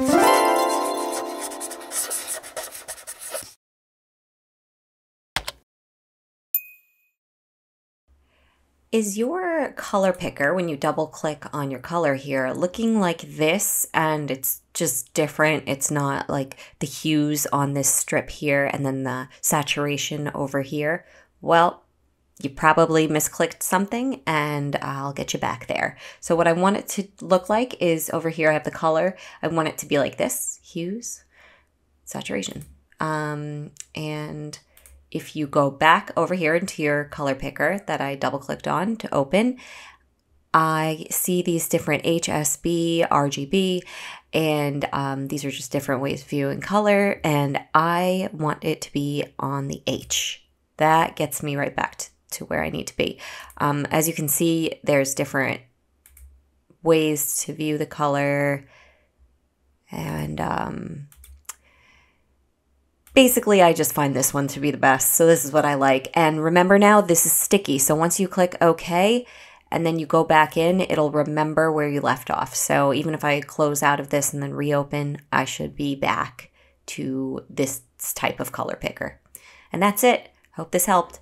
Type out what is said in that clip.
Is your color picker, when you double click on your color here, looking like this and it's just different? It's not like the hues on this strip here and then the saturation over here. Well, you probably misclicked something and I'll get you back there. So what I want it to look like is over here I have the color. I want it to be like this, hues, saturation. Um, and if you go back over here into your color picker that I double clicked on to open, I see these different HSB, RGB, and um, these are just different ways of viewing color. And I want it to be on the H. That gets me right back to, to where I need to be. Um, as you can see, there's different ways to view the color. And um, Basically, I just find this one to be the best. So this is what I like. And remember now, this is sticky. So once you click OK and then you go back in, it'll remember where you left off. So even if I close out of this and then reopen, I should be back to this type of color picker. And that's it. Hope this helped.